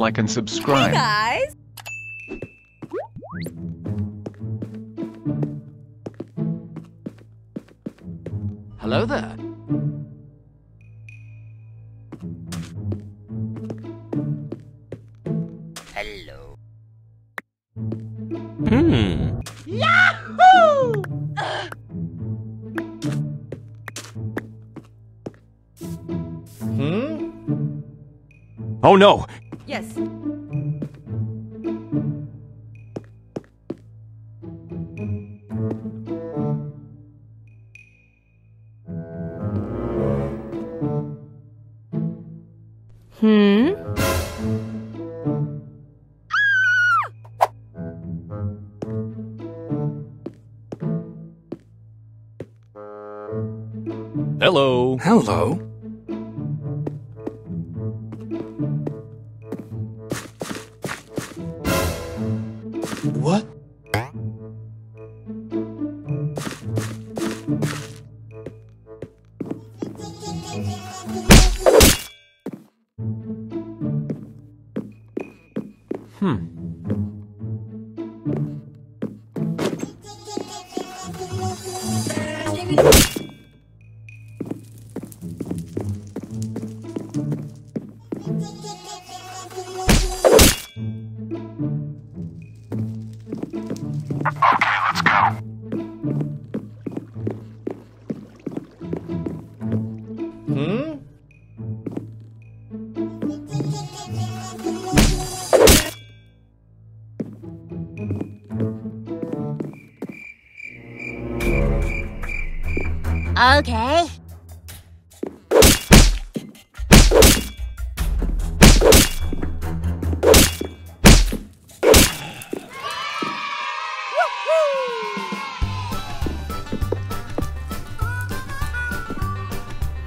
like and subscribe. Hey guys! Hello there. Hello. Hmm. Oh no! Yes. Hmm? Hello. Hello. What? Hmm. Okay. Let's go. Hmm.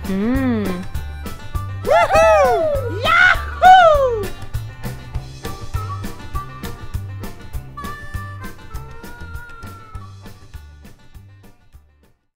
嗯。